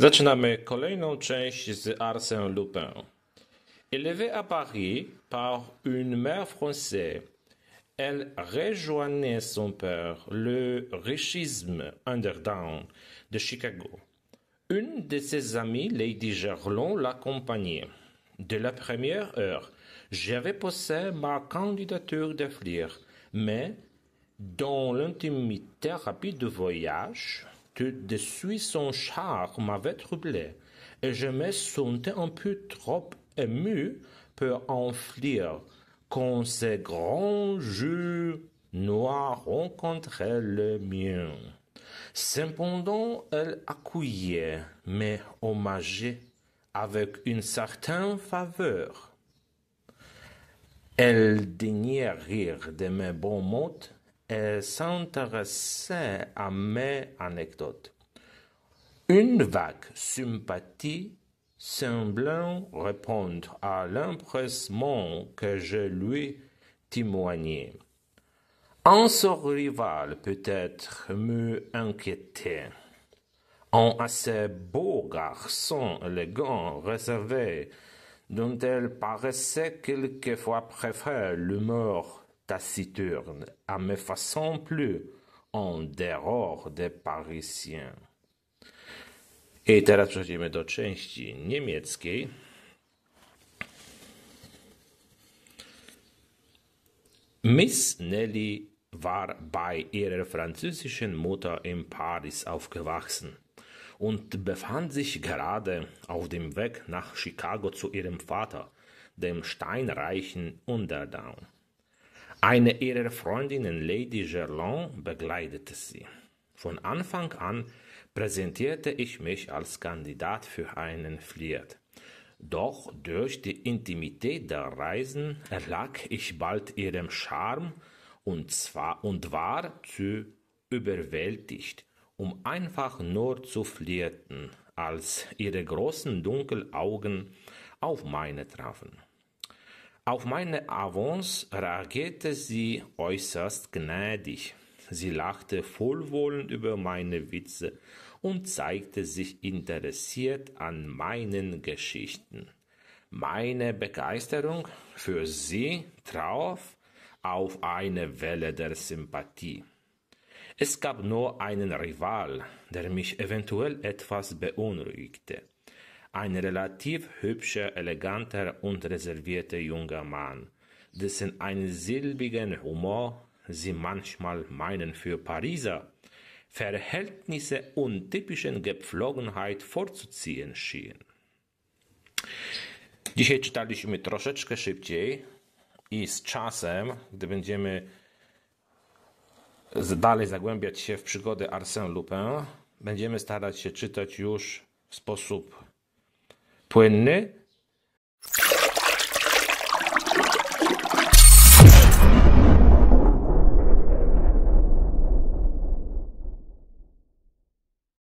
Zaczynamy kolejną część z Arsène Lupin. Élevé à Paris par une mère française, elle rejoignait son père, le richisme underground de Chicago. Une de ses amies, Lady Gerlon, l'accompagnait. De la première heure, j'avais posé ma candidature de flir, mais dans l'intimité rapide du voyage, de suite son charme m'avait troublé, et je me sentais un peu trop ému pour enfuir quand ces grands yeux noirs rencontraient le mien. Cependant, elle accueillait mes hommages avec une certaine faveur. Elle daignait rire de mes bons mots et s'intéressait à mes anecdotes. Une vague sympathie semblant répondre à l'impression que je lui témoignais. Un seul rival peut-être me inquiétait. Un assez beau garçon élégant, réservé, dont elle paraissait quelquefois préférer l'humour taciturne à mes façons plus en dehors des Parisiens. I teraz przechodzimy do części niemieckiej. Miss Nelly war bei ihrer französischen Mutter in Paris aufgewachsen und befand sich gerade auf dem Weg nach Chicago zu ihrem Vater, dem steinreichen Underdown. Eine ihrer Freundinnen, Lady Gerlon, begleitete sie. Von Anfang an präsentierte ich mich als Kandidat für einen Flirt. Doch durch die Intimität der Reisen erlag ich bald ihrem Charme und, zwar, und war zu überwältigt, um einfach nur zu flirten, als ihre großen dunklen Augen auf meine trafen. Auf meine Avance reagierte sie äußerst gnädig. Sie lachte wohlwollend über meine Witze und zeigte sich interessiert an meinen Geschichten. Meine Begeisterung für sie traf auf eine Welle der Sympathie. Es gab nur einen Rival, der mich eventuell etwas beunruhigte. Ein relativ hübscher, eleganter und reservierter junger Mann, dessen einsilbigen Humor sie manchmal meinen für Pariser Verhältnisse und typischen Gepflogenheit vorzuziehen schien. Dzisiaj czytaliśmy troszeczkę szybciej i z czasem, gdy będziemy dalej zagłębiać się w przygody Arsène Lupin, będziemy starać się czytać już w sposób płynny.